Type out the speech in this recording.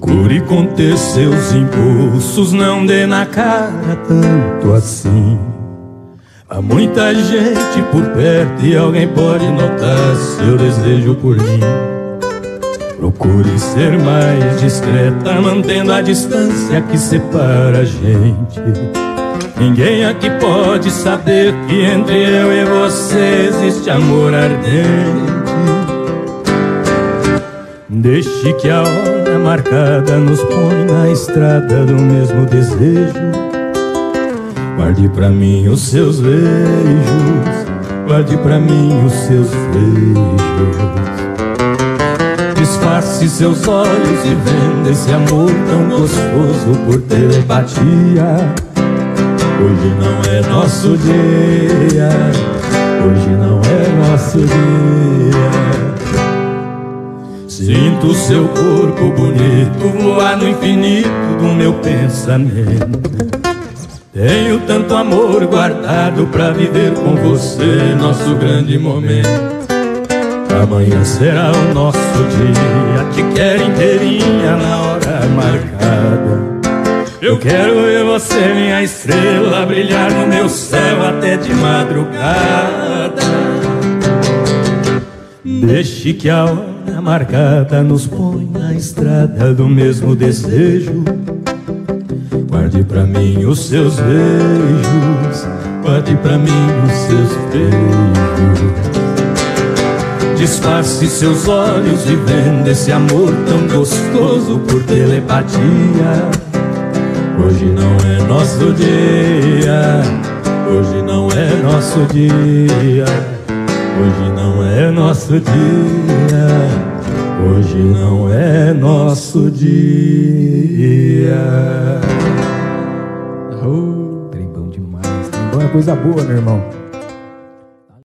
Procure conter seus impulsos, não dê na cara tanto assim. Há muita gente por perto e alguém pode notar seu desejo por mim. Procure ser mais discreta, mantendo a distância que separa a gente. Ninguém aqui pode saber que entre eu e você existe amor ardente. Deixe que a hora marcada nos põe na estrada do mesmo desejo. Guarde pra mim os seus beijos, guarde pra mim os seus beijos. Disfarce seus olhos e venda esse amor tão gostoso por telepatia. Hoje não é nosso dia, hoje não é nosso dia. Sinto seu corpo bonito voar no infinito do meu pensamento. Tenho tanto amor guardado pra viver com você nosso grande momento. Amanhã será o nosso dia, te quero inteirinha na hora marcada. Eu quero ver você, minha estrela, brilhar no meu céu até de madrugada. Deixe que a hora marcada nos põe na estrada do mesmo desejo. Guarde pra mim os seus beijos, guarde pra mim os seus beijos. Disfarce seus olhos vivendo esse amor tão gostoso por telepatia. Hoje não é nosso dia, hoje não é nosso dia, hoje não é nosso dia, hoje não é nosso dia. Oh, trem bom demais. Trem bom é coisa boa, meu irmão.